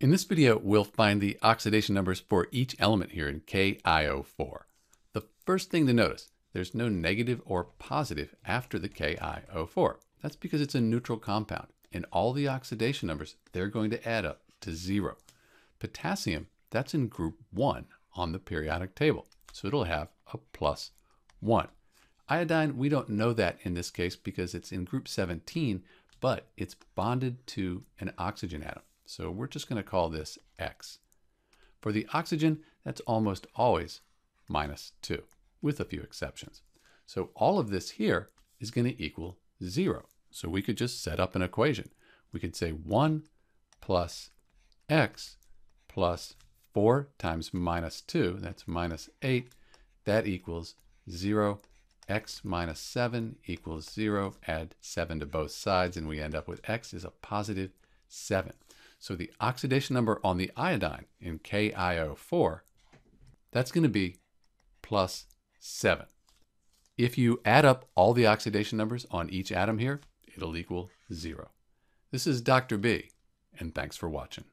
In this video, we'll find the oxidation numbers for each element here in KIO4. The first thing to notice, there's no negative or positive after the KIO4. That's because it's a neutral compound, and all the oxidation numbers, they're going to add up to zero. Potassium, that's in group 1 on the periodic table, so it'll have a plus 1. Iodine, we don't know that in this case because it's in group 17, but it's bonded to an oxygen atom. So we're just going to call this X. For the oxygen, that's almost always minus 2, with a few exceptions. So all of this here is going to equal 0. So we could just set up an equation. We could say 1 plus x plus 4 times minus 2, that's minus 8, that equals 0. x minus 7 equals 0. Add 7 to both sides, and we end up with x is a positive 7. So the oxidation number on the iodine in KIO4, that's going to be plus 7. If you add up all the oxidation numbers on each atom here, it'll equal 0. This is Dr. B, and thanks for watching.